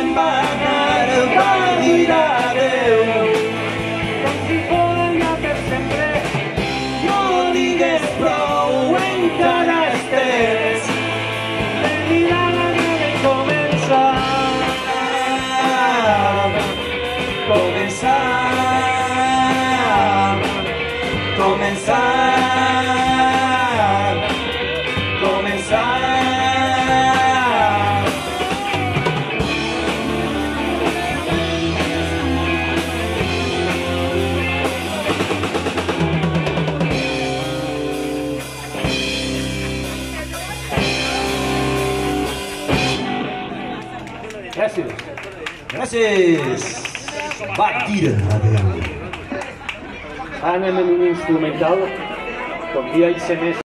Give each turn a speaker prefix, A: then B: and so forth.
A: separare validare
B: non si voglia siempre. sempre
A: non digues prou encara estes
B: l'enirada de començar
A: comenzar, comenzar.
B: Gràcies.
A: Gràcies. Va, tira. Adéu.
B: Anem en un instrumental, com dia hi ser més